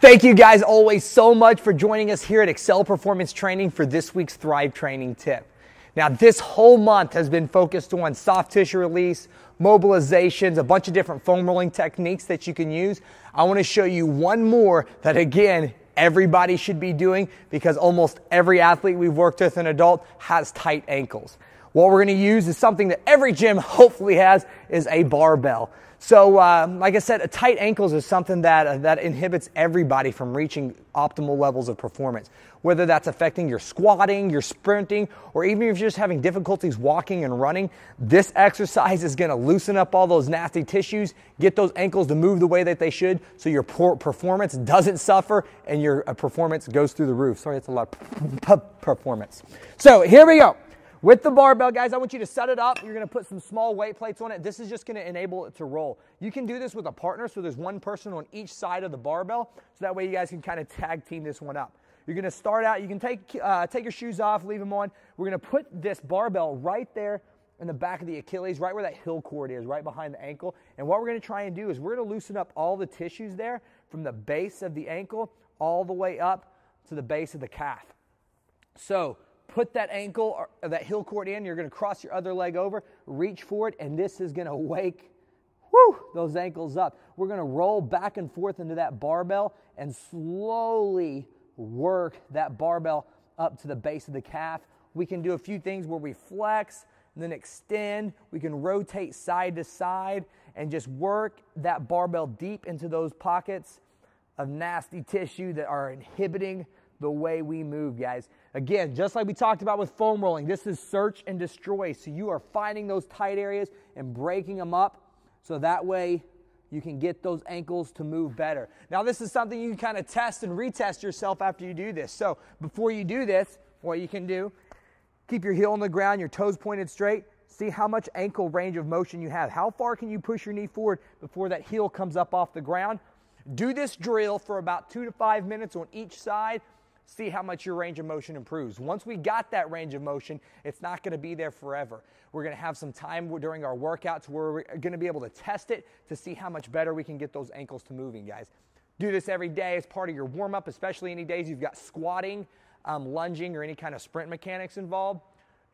Thank you guys always so much for joining us here at Excel Performance Training for this week's Thrive Training tip. Now, this whole month has been focused on soft tissue release, mobilizations, a bunch of different foam rolling techniques that you can use. I want to show you one more that, again, everybody should be doing because almost every athlete we've worked with, an adult, has tight ankles. What we're going to use is something that every gym hopefully has is a barbell. So, uh, like I said, tight ankles is something that, uh, that inhibits everybody from reaching optimal levels of performance. Whether that's affecting your squatting, your sprinting, or even if you're just having difficulties walking and running, this exercise is going to loosen up all those nasty tissues, get those ankles to move the way that they should, so your performance doesn't suffer and your uh, performance goes through the roof. Sorry, that's a lot of performance. So, here we go. With the barbell, guys, I want you to set it up. You're going to put some small weight plates on it. This is just going to enable it to roll. You can do this with a partner, so there's one person on each side of the barbell, so that way you guys can kind of tag team this one up. You're going to start out. You can take, uh, take your shoes off, leave them on. We're going to put this barbell right there in the back of the Achilles, right where that heel cord is, right behind the ankle. And what we're going to try and do is we're going to loosen up all the tissues there from the base of the ankle all the way up to the base of the calf. So, put that ankle or that heel cord in. You're going to cross your other leg over, reach for it, and this is going to wake whew, those ankles up. We're going to roll back and forth into that barbell and slowly work that barbell up to the base of the calf. We can do a few things where we flex and then extend. We can rotate side to side and just work that barbell deep into those pockets of nasty tissue that are inhibiting the way we move, guys. Again, just like we talked about with foam rolling, this is search and destroy. So you are finding those tight areas and breaking them up so that way you can get those ankles to move better. Now, this is something you can kind of test and retest yourself after you do this. So before you do this, what you can do, keep your heel on the ground, your toes pointed straight. See how much ankle range of motion you have. How far can you push your knee forward before that heel comes up off the ground? Do this drill for about two to five minutes on each side see how much your range of motion improves. Once we got that range of motion, it's not going to be there forever. We're going to have some time during our workouts where we're going to be able to test it to see how much better we can get those ankles to moving, guys. Do this every day as part of your warm up, especially any days you've got squatting, um, lunging, or any kind of sprint mechanics involved.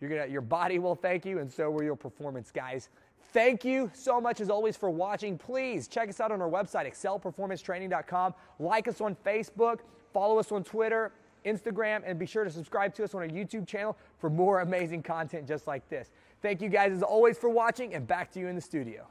You're gonna, your body will thank you, and so will your performance, guys. Thank you so much, as always, for watching. Please check us out on our website, excelperformancetraining.com. Like us on Facebook, follow us on Twitter, Instagram, and be sure to subscribe to us on our YouTube channel for more amazing content just like this. Thank you guys as always for watching, and back to you in the studio.